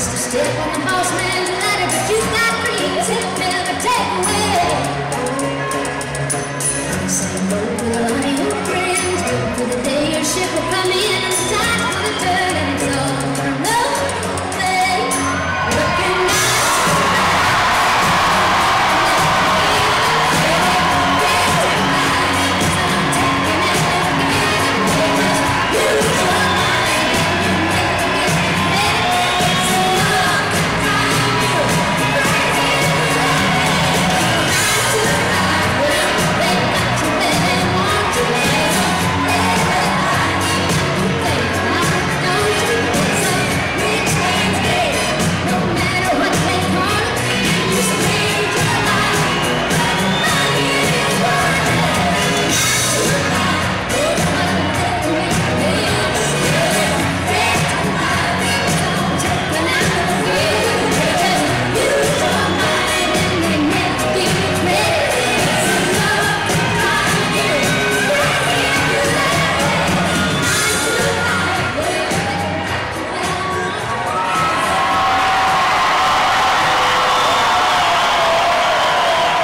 just a step on the house man.